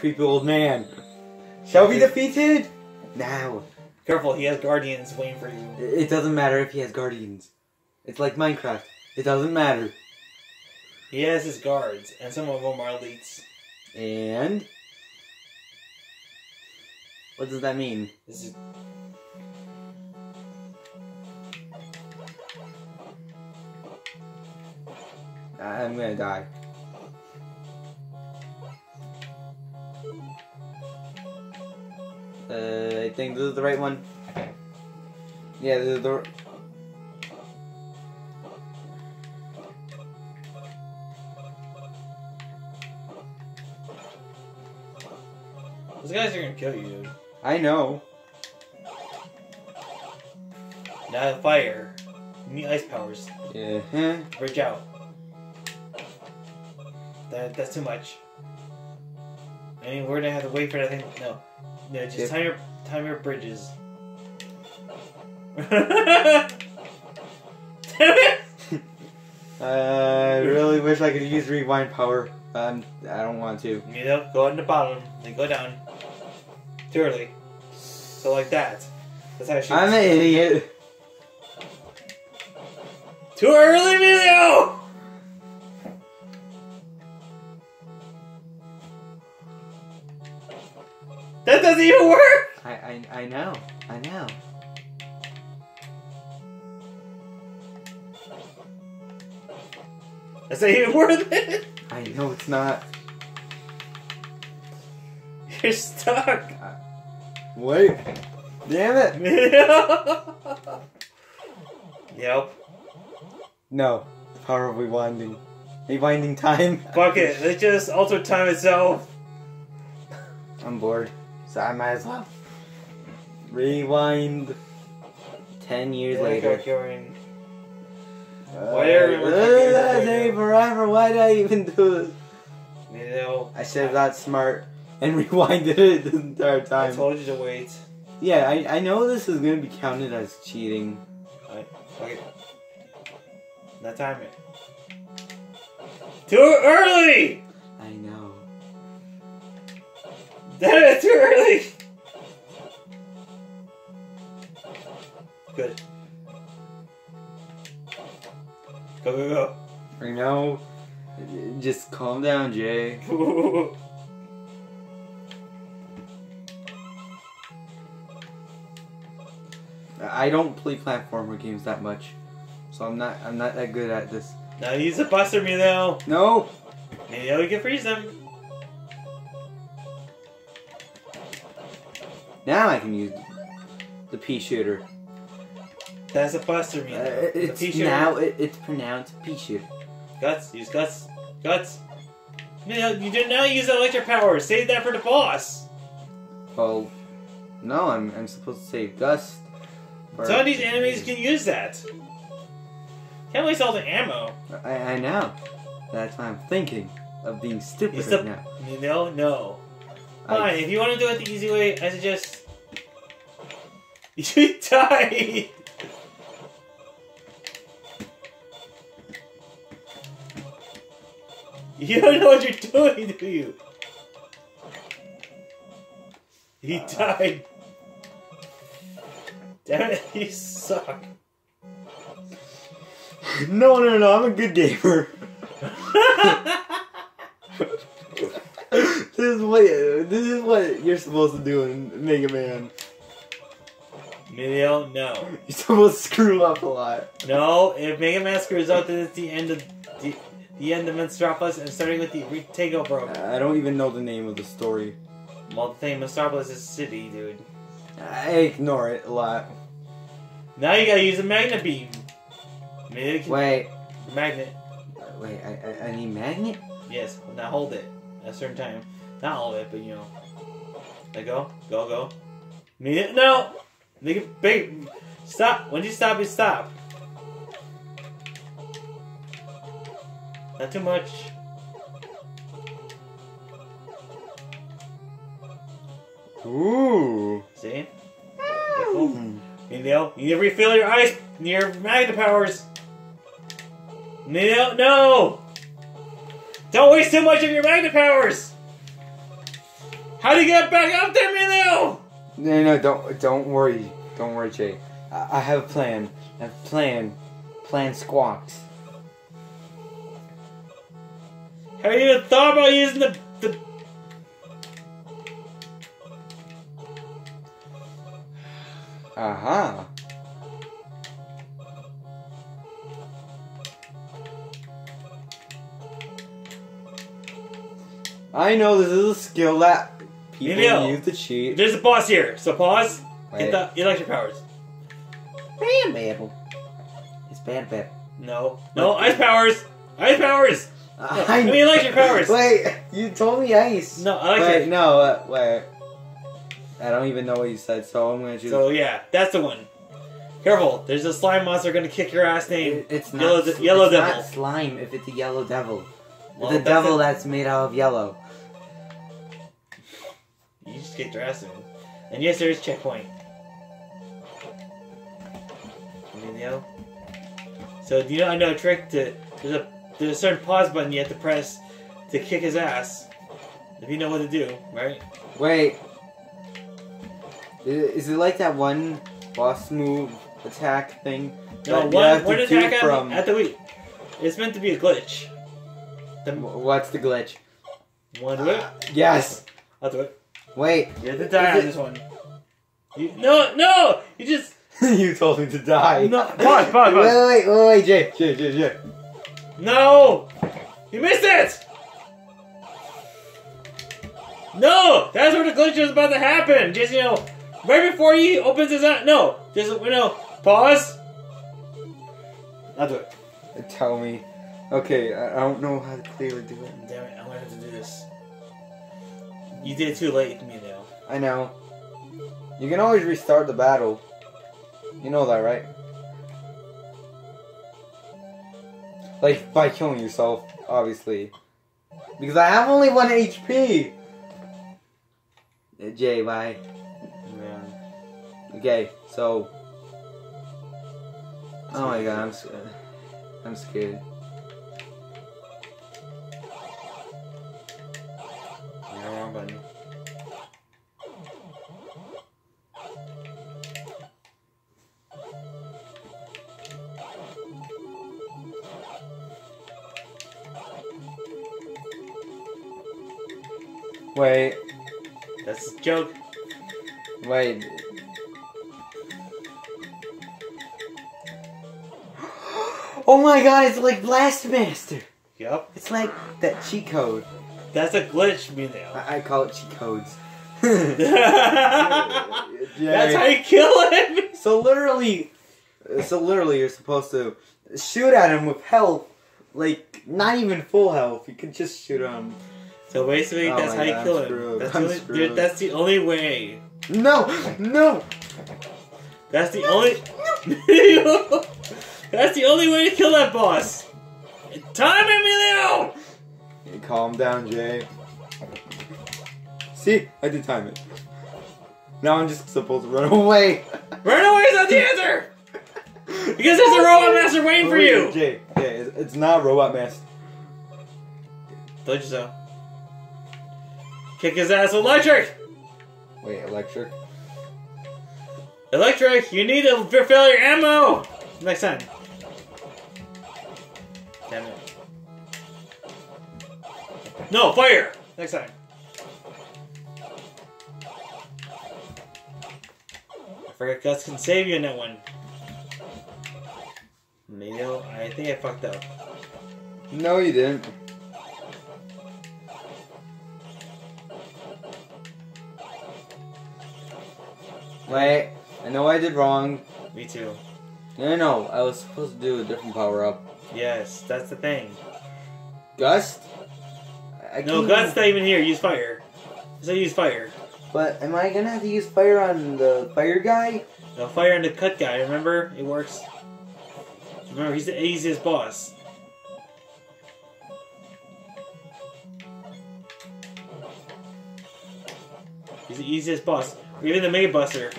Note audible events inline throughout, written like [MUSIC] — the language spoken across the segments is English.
creepy old man. Shall we defeat it? Now. Careful, he has guardians waiting for you. It doesn't matter if he has guardians. It's like Minecraft. It doesn't matter. He has his guards, and some of them are elites. And what does that mean? This is I'm gonna die. Uh, I think this is the right one. Yeah, this is the. those guys are gonna kill you, dude. I know. Now fire. You need ice powers. Yeah. huh? Bridge out. That that's too much. I mean, we're gonna have to wait for that thing. No, no, just Yep. time your time your bridges. Damn [LAUGHS] it! I really wish I could use rewind power. Um, I don't want to. You know, go on the bottom, then go down. Too early. So like that. That's how it shoots. I'm an idiot. Too early, Emilio! That doesn't even work! I, I, I know. I know. That's not even worth it! I know it's not. You're stuck! Uh, wait. Damn it. [LAUGHS] Yep. No. Power of rewinding. Rewinding time. Fuck it, let's just alter time itself. I'm bored. So I might as well. Rewind. Ten years later. Going. Uh, Whatever, uh, we're uh, take forever. Why did I even do this? Emilio, I should have got smart and [LAUGHS] rewinded it the entire time. I told you to wait. Yeah, I, I know this is gonna be counted as cheating. Alright, it. Not time it. Too early! I know. [LAUGHS] Damn it, too early! Good. Go, go, I know. Just calm down, Jay. [LAUGHS] I don't play platformer games that much, so I'm not I'm not that good at this. now use the buster, me though. No. Milo, you can freeze them. Now I can use the pea shooter. That's a buster, Uh, Milo. it's the t-shirt. now it, it's pronounced pea shooter. Guts, use guts. Guts. Milo, you did not use electric power. Save that for the boss. Well, no, I'm I'm supposed to save Guts. Some of these enemies can use that. Can't waste all the ammo. I, I know. That's why I'm thinking of being stupid You right now. No, no. Fine, if you want to do it the easy way, I suggest you [LAUGHS] die. You don't know what you're doing, do you? He died. Damn it, you suck. no, no, no, I'm a good gamer. [LAUGHS] this is what this is what you're supposed to do in Mega Man. Emilio, no. You're supposed to screw up a lot. No, if Mega Man screws up, then it's the end of the, the end of Monsteropolis and starting with the takeover. I don't even know the name of the story. Well, the thing, Monsteropolis is a city, dude. I ignore it a lot. Now you gotta use a magnet beam. Maybe Wait, magnet. wait, I, I, I need magnet? Yes, now hold it at a certain time. Not all of it, but you know. Let go, go, go. Mean it? No! Make it big. Stop. When you stop, you stop. Not too much. Ooh. See? Hmm. Careful. Emilio, you need to refill your ice, your magnet powers. Emilio, no! Don't waste too much of your magnet powers! How do you get back up there, Emilio? No, no, don't, don't worry, don't worry, Jay. I, I have a plan. I have a plan. Plan squawks. Have you even thought about using the the? Aha. I know this is a skill that people Emilio. use to cheat. There's a boss here, so pause. Wait. Get the electric powers. Bam, bam. It's bad, bad. No, no ice powers. Ice powers. No, I I mean electric powers. Wait, you told me ice. No, electric. Wait, no, uh, wait. I don't even know what you said, so I'm gonna choose. So yeah, that's the one. Careful, there's a slime monster gonna kick your ass name. It- it's not Yellow de- sl- yellow it's devil. not slime if it's a yellow devil. Well, it's a that's devil it. that's made out of yellow. Just your ass in. And yes, there is checkpoint. Emilio. So do you know I know a trick to there's a there's a certain pause button you have to press to kick his ass. If you know what to do, right? Wait. Is it like that one boss move attack thing? No, you one one attack from. at the week. It's meant to be a glitch. The What's the glitch? one it. Yes. I'll do it. Wait. You have to die on this one. You, [LAUGHS] no, no! You just you told me to die. No, pause, pause, Wait, pause. wait, wait, wait, Jay, Jay, Jay, Jay. No! You missed it! No! That's where the glitch is about to happen! Just, you know, right before he opens his eye. No! Just, you know, pause. I'll do it. Tell me. Okay, I I don't know how to clearly do it. Damn it, I'm gonna have to do this. You did it too late, me though. I know. You can always restart the battle. You know that, right? Like, by killing yourself, obviously. Because I have only one HP! Uh, Jay, bye. Man. Okay, so. Oh my god, I'm, s- uh, I'm scared. Wait, That's a joke. wait. [GASPS] Oh my god, it's like Blastmaster! Yep. It's like that cheat code. That's a glitch, me now. I, I call it cheat codes. [LAUGHS] That's how you kill him! [LAUGHS] So literally, so literally, you're supposed to shoot at him with health, like not even full health. You can just shoot him. So basically, Oh that's how you God, kill I'm him. screwed. That's I'm the, only, dude, that's the only way. No, no. That's the only. [LAUGHS] that's the only way to kill that boss. Time Emilio! Hey, calm down, Jay. See, I did time it. Now I'm just supposed to run [LAUGHS] away. Run away is not the answer! Because there's a robot master waiting for Wait, you! Jay. Jay, it's, it's not Robot Master. Told you so. Kick his ass electric! Wait, electric. Electric, you need fulfill your ammo! Next time. Damn it. No, fire! Next time. I forgot Guts can save you in that one. I'll- I think I fucked up. No, you didn't. Wait, I know I did wrong. Me too. No, no, no. I was supposed to do a different power up. Yes, that's the thing. Guts? I No, can't Guts even- not even here. Use fire. So use fire. But am I gonna have to use fire on the fire guy? No, fire on the cut guy, remember? It works. Remember, he's the easiest boss. He's the easiest boss. Even the Mega Buster.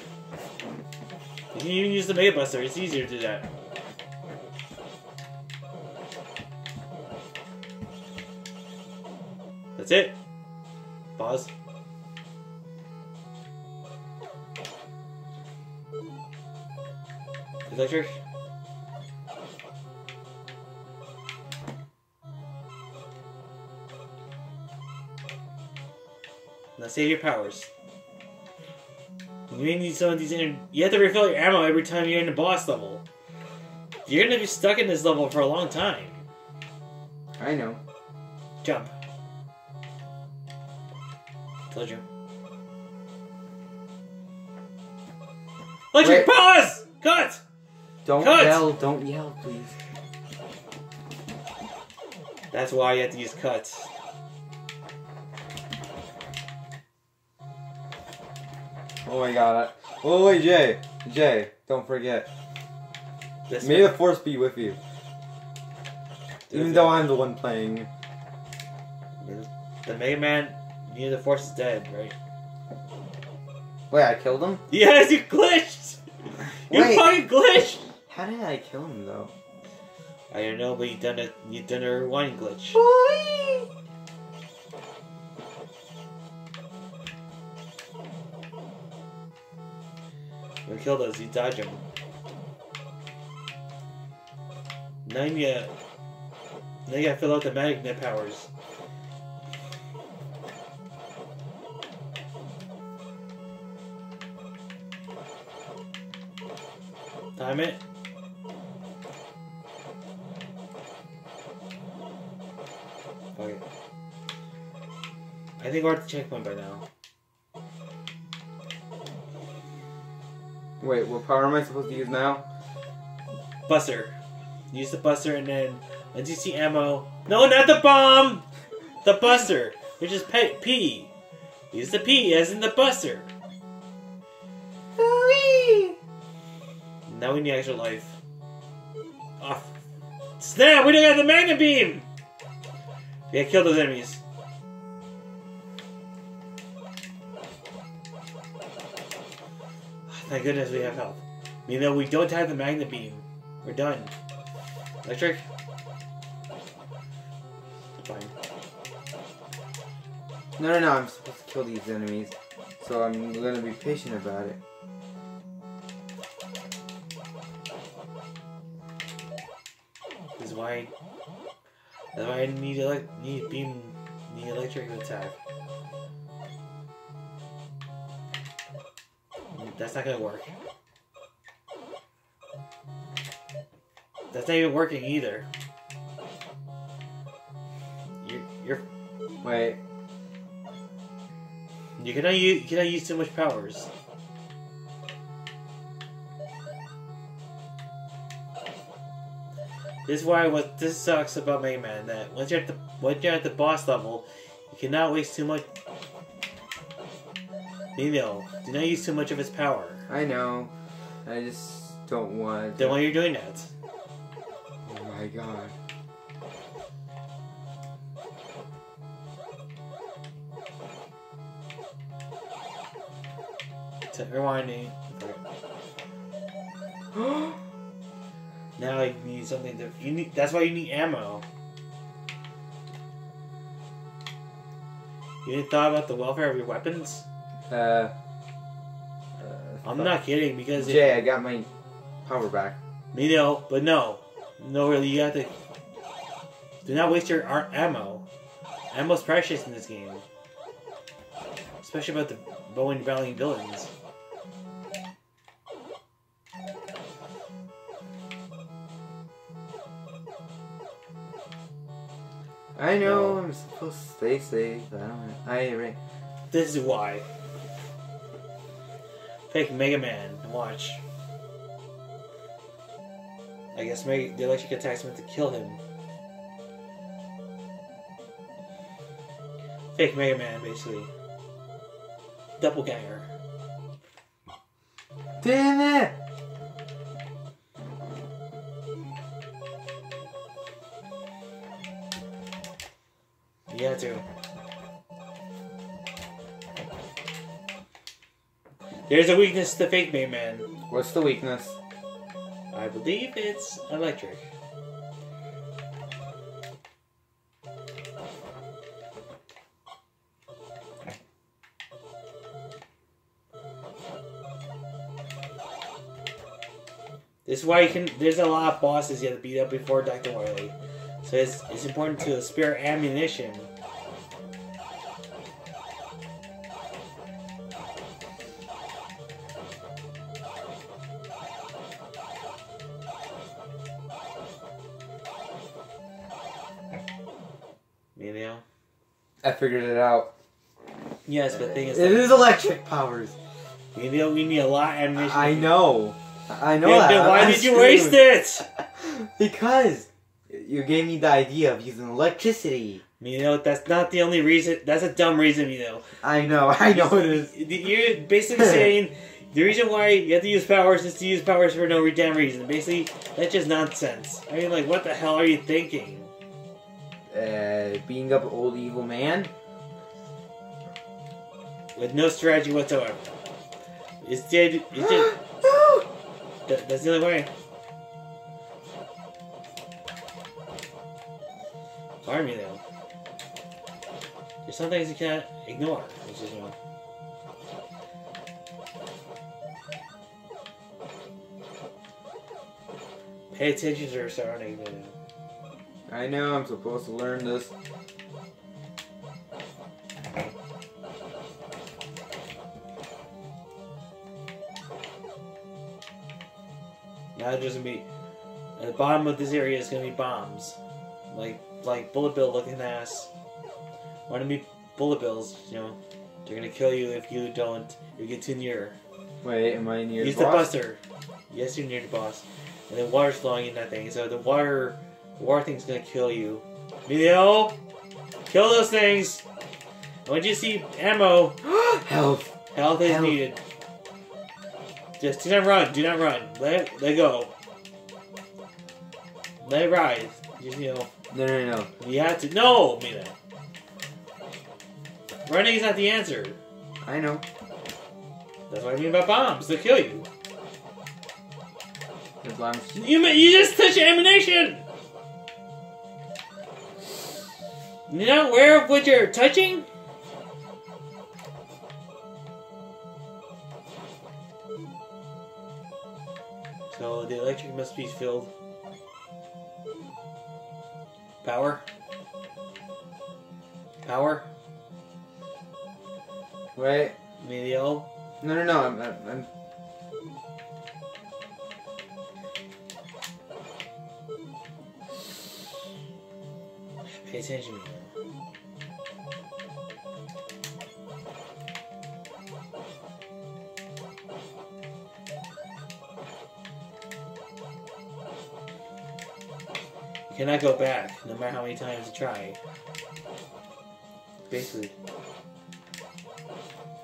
You can even use the Mega Buster, it's easier to do that. That's it. Pause. Electric. Now save your powers. You may need some of these. Inter- you have to refill your ammo every time you're in a boss level. You're gonna be stuck in this level for a long time. I know. Jump. Told you. Electric Wait. pause! Cut! Don't Cut! yell. Don't yell, please. That's why you have to use cuts. Oh my god. Oh wait, Jay. Jay, don't forget. This May the force be with you. Even though I'm the one playing. the Mega Man near the Force is dead, right? Wait, I killed him? [LAUGHS] Yes, you glitched! You Wait. fucking glitched! How did I kill him though? I don't know, but you done a you done a rewind glitch. You kill those, you dodge them. Now you now you gotta fill out the magnet powers. Time it. It. I think we're at the checkpoint by now. Wait, what power am I supposed to use now? Buster. Use the buster and then once ammo. No, not the bomb! The buster, which is P. Use the P as in the buster. Now we need extra life. Oh, snap! We don't have the magnet beam! We gotta kill those enemies. Thank goodness we have health. You know, we don't have the magnet beam. We're done. Electric? Fine. No, no, no, I'm supposed to kill these enemies. So I'm gonna be patient about it. This is why. That's why I need elec- need beam need electric attack. That's not gonna work. That's not even working either. You're you're Wait, you cannot use you cannot use too much powers. This is why what this sucks about Mega Man that once you're at the once you're at the boss level, you cannot waste too much. You know, do not use too much of its power. I know. I just don't want Then why you're doing that? Oh my god. To rewinding. [GASPS] Now you need something to you need. That's why you need ammo. You didn't thought about the welfare of your weapons? Uh. uh I'm not kidding because Jay, I got my power back. me know, but no, no, really, you have to. Do not waste your ar- ammo. Ammo's precious in this game, especially about the Bowen Valley villains. I know No. I'm supposed to stay safe. I don't. I right. This is why. Pick Mega Man and watch. I guess Mega, the electric attacks meant to kill him. Fake Mega Man, basically. Doppelganger. Damn it! There's a weakness to Fake Mega Man. What's the weakness? I believe it's electric. This is why you can. There's a lot of bosses you have to beat up before Dr. Wily. So it's, it's important to spare ammunition. Figured it out. Yes, but the thing is, It is electric powers. you need, we need a lot of ammunition. I know. I know Yeah, that. then why I'm did you waste it? [LAUGHS] Because you gave me the idea of using electricity. You know, that's not the only reason. That's a dumb reason, you know. I know. [LAUGHS] I know it is. [LAUGHS] You're basically saying the reason why you have to use powers is to use powers for no damn reason. Basically, that's just nonsense. I mean, like, what the hell are you thinking? Uh, being up old evil man. With no strategy whatsoever. It's dead. It's dead. [GASPS] that, that's the only way. Farm you though. There's some things you can't ignore, which is you know. Pay attention to your surroundings. know. I know. I'm supposed to learn this. Now there's gonna be at the bottom of this area is gonna be bombs, like like bullet bill looking ass. Want to be bullet bills? You know, they're gonna kill you if you don't. If you get too near. Wait, am I near Use the the buster. Yes, you're near the boss, and then water's flowing in that thing. So the water, the water thing's gonna kill you. Video, kill those things. Once you see ammo, [GASPS] Health. health is needed. Just do not run. Do not run. Let let go. Let it. Just, you know, No, no, no. you have to. No, Mina. Running is not the answer. I know. That's what I mean about bombs. They'll kill you. Why I'm. You you just touch ammunition. You're not aware of what you're touching. So the electric must be filled. Power. Power. Wait. Medio. No, no, no. I'm. I'm, I'm Pay attention. Cannot go back, no matter how many times you try. Basically.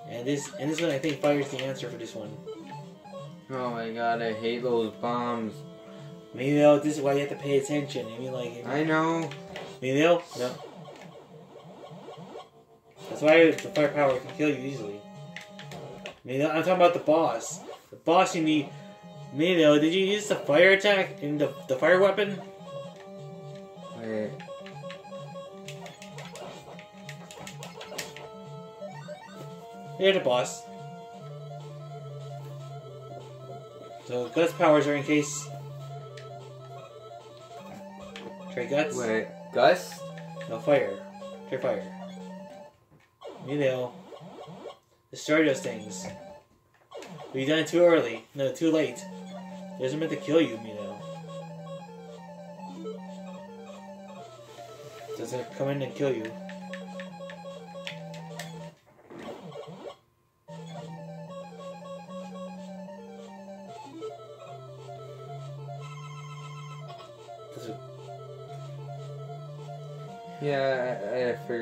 And this and this one I think fire's the answer for this one. oh my god, I hate those bombs. Maybe though this is why you have to pay attention. I mean like I know. Maybe no? No. That's why the firepower can kill you easily. I mean, I'm talking about the boss. The boss you need. Mino, did you use the fire attack in the, the fire weapon? You're the boss. So guts powers are in case. Try guts. Wait. Guts? No fire. Try fire. You know. Destroy those things. But you done it too early. No, too late. It wasn't meant to kill you, you know. Doesn't come in and kill you.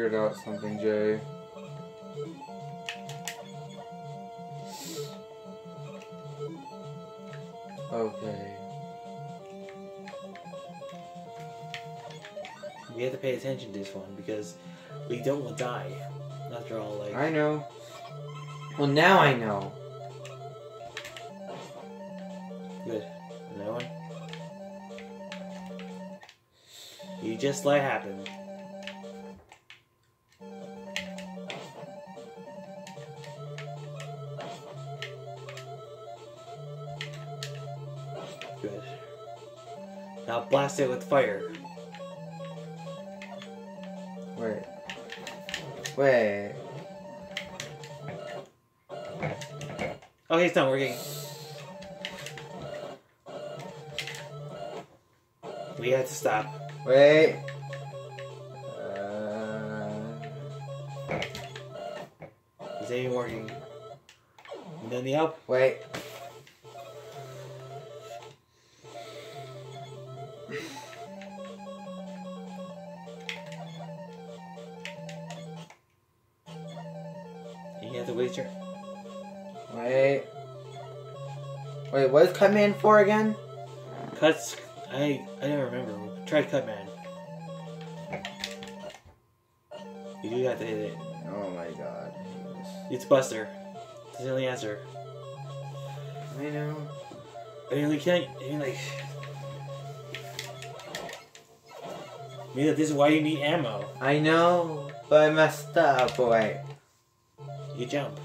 Figured out something, Jay. Okay. We have to pay attention to this one because we don't want to die. After all, like I know. Well, now I know. good. Another one. You just let it happen. Blast it with fire. Wait. Wait. Okay, it's not working. We had to stop. Wait. Uh, Is it working? And then the up. wait. You have to wait. Wait. Wait, what is Cutman for again? Cuts. I I don't remember. Try cut man. You do have to hit it. Oh my god. It's Buster. That's the only answer. I know. I mean, we can't. I mean, like. I mean, this is why you need ammo. I know, but I messed up. Wait. You jump.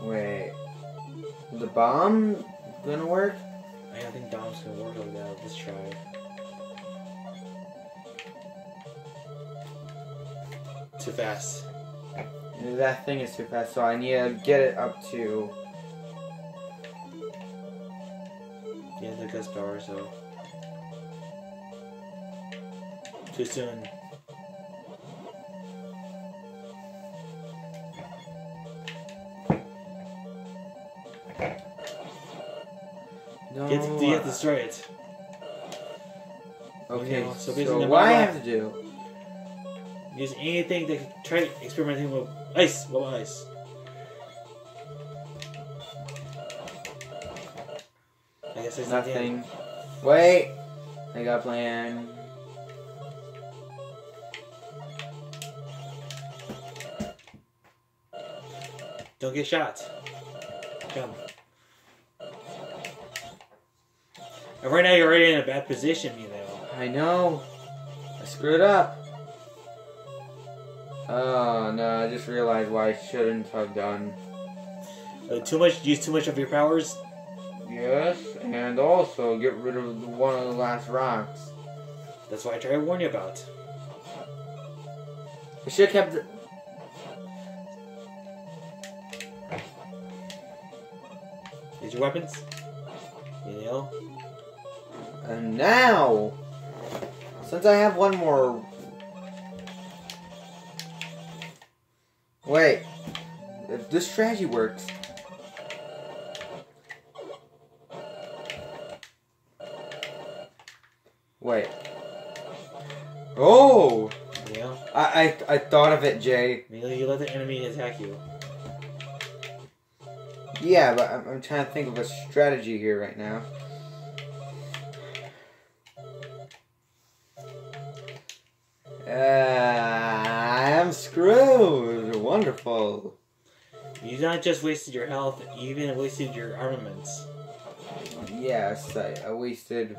Wait. The bomb gonna work? I don't think bomb's gonna work like that. Let's try. Too fast. That thing is too fast, so I need to get it up to. Yeah, the guts power, so. Too soon. No. You have to, you have to destroy it. Okay, know, so so, what I have to do? Use anything to try experimenting with ice. What ice? I guess there's Nothing. Wait. I got a plan. Don't get shot. Jump. And right now you're already in a bad position, you know. I know. I screwed up. Oh no, I just realized why I shouldn't have done. Uh, too much, use too much of your powers. Yes, and also get rid of one of the last rocks. That's why I try to warn you about. I should have kept the. Use your weapons. You know. And now, since I have one more. Wait. If this strategy works. Wait. Oh! Yeah? I, I, I thought of it, Jay. You, you let the enemy attack you. Yeah, but I'm, I'm trying to think of a strategy here right now. You not just wasted your health, you even wasted your armaments. Yes, I, I wasted.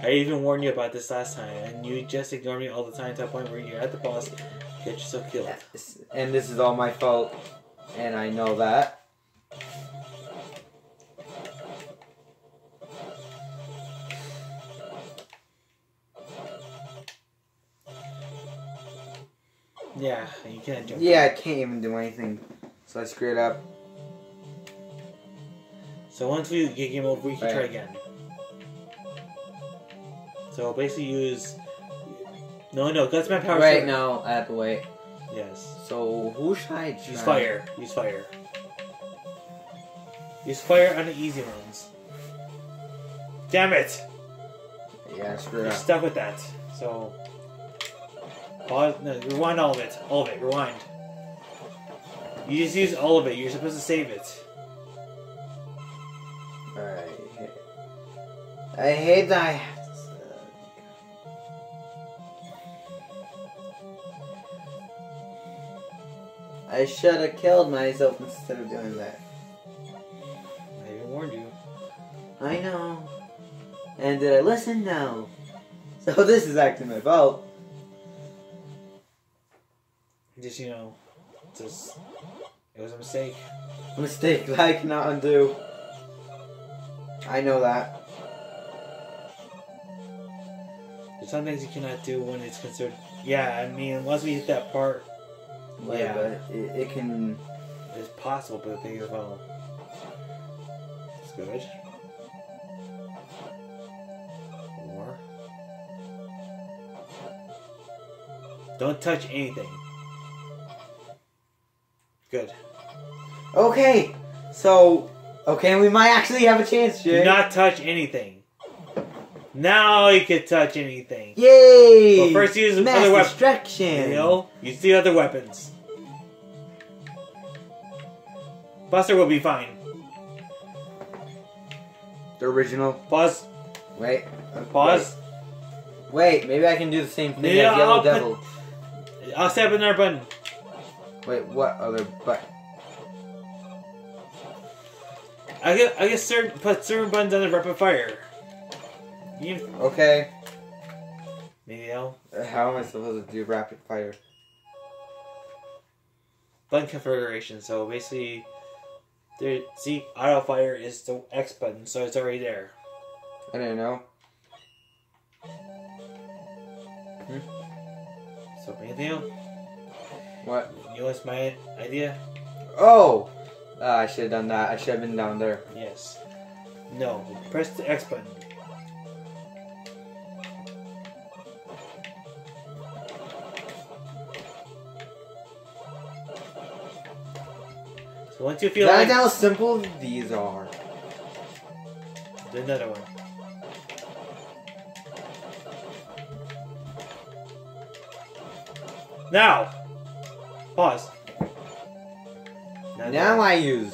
I even warned you about this last time, and you just ignored me all the time to the point where you're at the boss, get yourself killed. And this is all my fault. And I know that. Yeah, you can't jump. Yeah, I can't even do anything. So I screwed up. So once we get game over, we can try again. So basically use... No, no, Gutsman power Right now, I have to wait. Yes. So who should I try? Use fire. Use fire. Use fire on the easy ones. Damn it! Yeah, screw You're up. stuck with that. So... Pause, no, rewind all of it. All of it. Rewind. You just use all of it. You're supposed to save it. Alright. I hate that I have to. I should have killed myself instead of doing that. I even warned you. I know. And did I listen? No. So [LAUGHS] this is actually my fault. Just, you know, It was a mistake. Mistake that I cannot undo. I know that. There's some things you cannot do when it's considered. Yeah, I mean, once we hit that part, Like, Yeah. But it, it can. it's possible, but the thing is, well, it's good. More. Don't touch anything. Good. Okay, so okay, we might actually have a chance, Jay. Do not touch anything. Now you can touch anything. Yay! Well, first use Mass other weapon. destruction. You know, use the other weapons. Buster will be fine. The original. Pause. Wait. Pause. Wait, maybe I can do the same thing Yeah, as Yellow I'll put- Devil. I'll step in our button. Wait, what other but? I get I get certain put certain buttons on the rapid fire. You Okay. maybe I'll Uh, How am I supposed to do rapid fire? button configuration. So basically, there see auto fire is the X button, so it's already there. I don't know. So anything else? What? You know what's my idea? Oh! Uh, I should have done that. I should have been down there. Yes. No. Press the X button. So once you feel That's like how simple these are. do another one. Now pause. Now I use.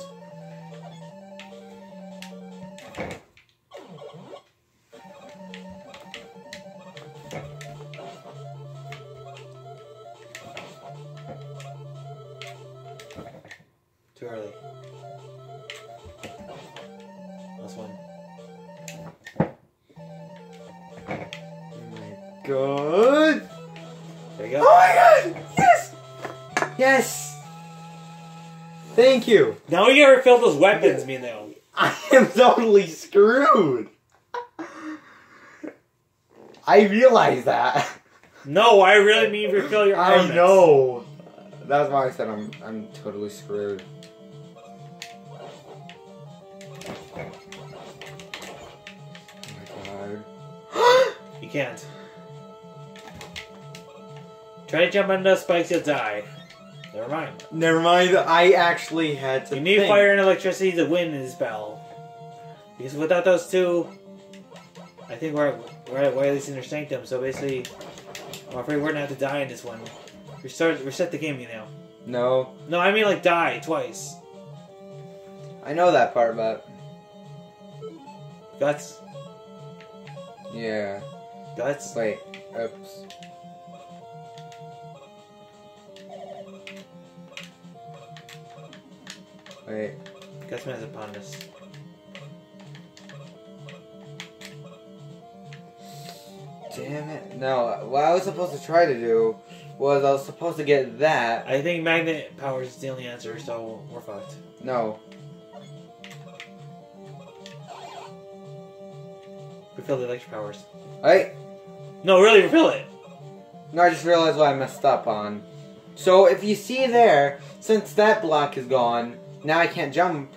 Now you gotta refill those weapons, me now. I am totally screwed. I realize that. No, I really mean refill your I know. That's why I said I'm I'm totally screwed. Oh my god. You can't. Try to jump on those spikes, you'll die. Never mind. Never mind. I actually had to. You need think. fire and electricity to win this battle. Because without those two, I think we're we're at, we're at least in their sanctum. So basically, I'm afraid we're gonna have to die in this one. Restart reset the game, you know. No, No, I mean like die twice. I know that part, but Guts, yeah. guts. Wait. Oops. Wait. Man is upon us. Damn it. No, what I was supposed to try to do was I was supposed to get that. I think magnet powers is the only answer, so we're fucked. No. Refill the electric powers. Wait. No, really, refill it. No, I just realized what I messed up on. So if you see there, since that block is gone, now I can't jump.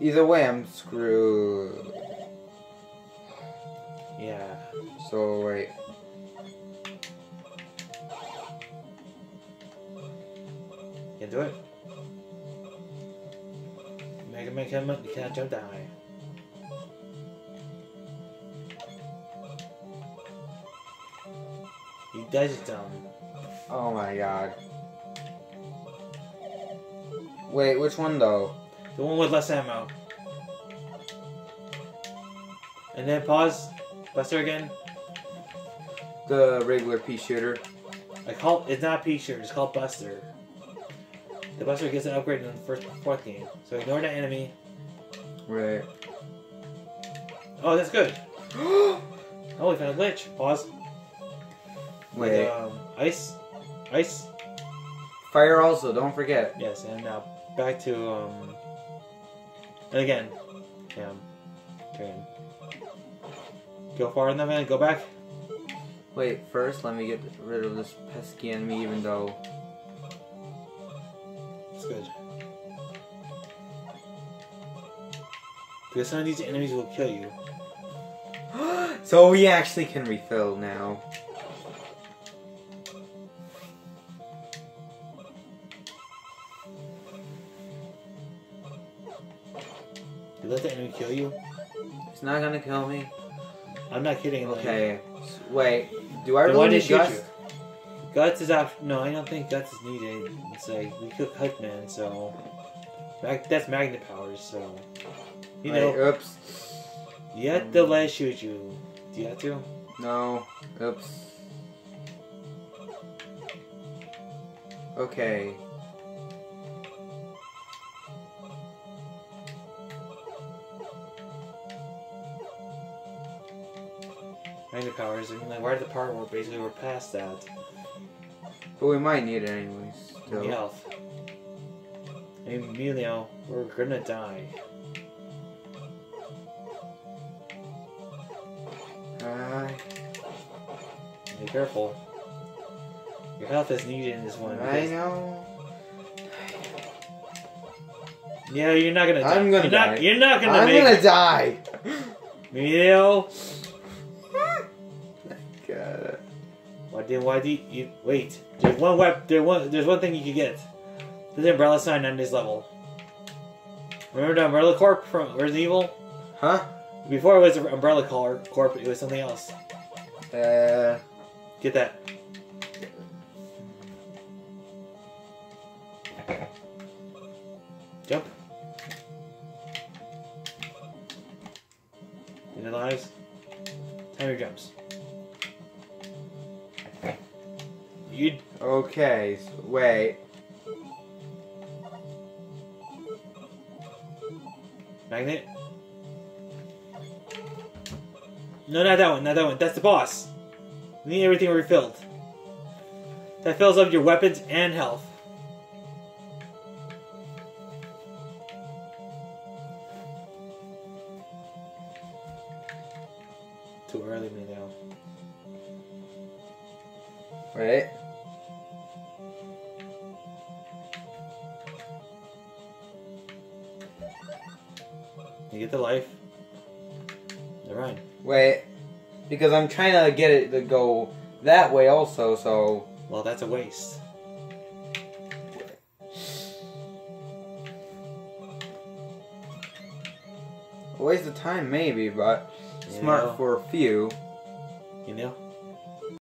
Either way, I'm screwed. Yeah. So wait. Can't do it. Mega Man cannot, cannot jump that high. You that is dumb. Oh my god. Wait, which one though? The one with less ammo. And then pause. Buster again. The regular pea shooter. I call it's not Pea Shooter, it's called Buster. The Buster gets an upgrade in the first fourth game. So ignore that enemy. Right. Oh, that's good. [GASPS] Oh, we found a glitch. Pause. Wait. Um, ice. Ice. Fire also, don't forget. Yes, and now back to um. And again, yeah. Okay. Go forward then, man. Go back. Wait, first let me get rid of this pesky enemy, even though. It's good. Because some of these enemies will kill you. [GASPS] so we actually can refill now. Let the enemy kill you? It's not gonna kill me. I'm not kidding. Okay. Wait. Do I really need shoot guts? you? Guts is op- no, I don't think guts is needed. It's like we killed Hitman, so Mag- that's magnet powers. So you know, Wait, oops. you have to let shoot you. Do you have to? No. Oops. Okay. Magnet powers. I mean, like, we're at the part where basically we're past that. But we might need it anyways. Still. Health. Emilio, we're gonna die. Hi. Be careful. Your health is needed in this one. I know. Yeah, you're not gonna die. I'm gonna you're die. Not, you're not gonna die! I'm gonna it. die. Emilio! Why did why do you, wait? There's one web there one there's one thing you can get. There's an umbrella sign on this level. Remember the Umbrella Corp from Resident Evil? Huh? Before it was Umbrella Corp, Corp it was something else. Uh. Get that. You Okay. Wait. magnet? No, not that one. Not that one. That's the boss. We need everything refilled. That fills up your weapons and health. Trying to get it to go that way also, so. Well, that's a waste. A waste of time, maybe, but You smart know? for a few. You know?